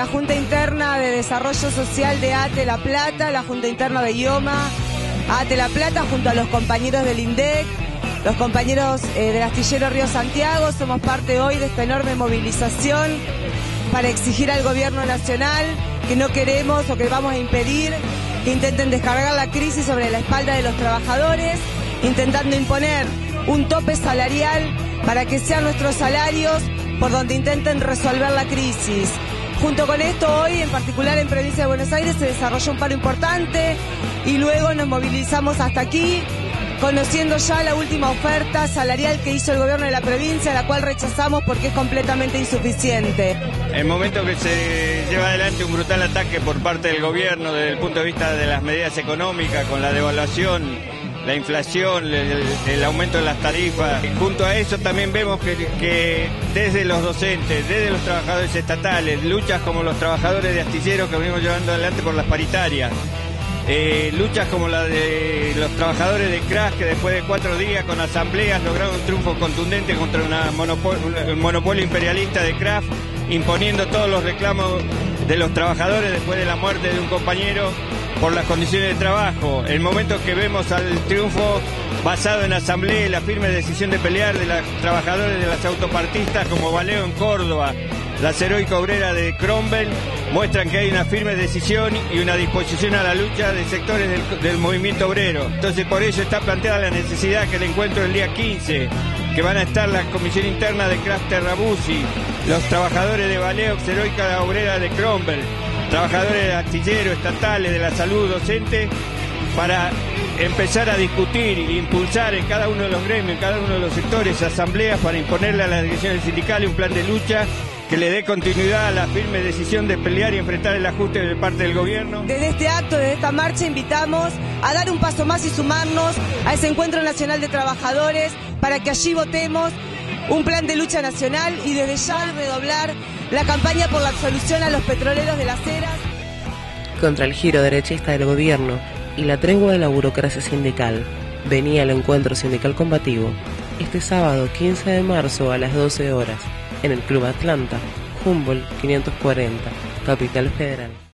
la Junta Interna de Desarrollo Social de ATE La Plata, la Junta Interna de IOMA, ATE La Plata, junto a los compañeros del INDEC, los compañeros eh, del astillero Río Santiago, somos parte hoy de esta enorme movilización para exigir al gobierno nacional que no queremos o que vamos a impedir que intenten descargar la crisis sobre la espalda de los trabajadores, intentando imponer un tope salarial para que sean nuestros salarios por donde intenten resolver la crisis. Junto con esto, hoy, en particular en provincia de Buenos Aires, se desarrolló un paro importante y luego nos movilizamos hasta aquí, conociendo ya la última oferta salarial que hizo el gobierno de la provincia, la cual rechazamos porque es completamente insuficiente. El momento que se lleva adelante un brutal ataque por parte del gobierno desde el punto de vista de las medidas económicas, con la devaluación, la inflación, el, aumento de las tarifas. Junto a eso también vemos que, desde los docentes, desde los trabajadores estatales, luchas como los trabajadores de astilleros que venimos llevando adelante por las paritarias, eh, luchas como la de los trabajadores de Crash que después de cuatro días con asambleas lograron un triunfo contundente contra un monopolio imperialista de Kraft, imponiendo todos los reclamos de los trabajadores después de la muerte de un compañero por las condiciones de trabajo. El momento que vemos al triunfo basado en asamblea y la firme decisión de pelear de los trabajadores de las autopartistas como Valeo en Córdoba, la heroica obrera de Cromwell muestran que hay una firme decisión y una disposición a la lucha de sectores del, movimiento obrero. Entonces por ello está planteada la necesidad que el encuentro el día 15, que van a estar la comisión interna de Kraft Rabusi, los trabajadores de Valeo, heroica obrera de Cromwell, trabajadores de astilleros, estatales, de la salud, docente, para empezar a discutir e impulsar en cada uno de los gremios, en cada uno de los sectores, asambleas para imponerle a las direcciones sindicales un plan de lucha que le dé continuidad a la firme decisión de pelear y enfrentar el ajuste de parte del gobierno. Desde este acto, desde esta marcha, invitamos a dar un paso más y sumarnos a ese encuentro nacional de trabajadores para que allí votemos un plan de lucha nacional y desde ya redoblar la campaña por la absolución a los petroleros de las eras. Contra el giro derechista del gobierno y la tregua de la burocracia sindical, venía el encuentro sindical combativo este sábado 15 de marzo a las 12 horas en el Club Atlanta, Humboldt 540, Capital Federal.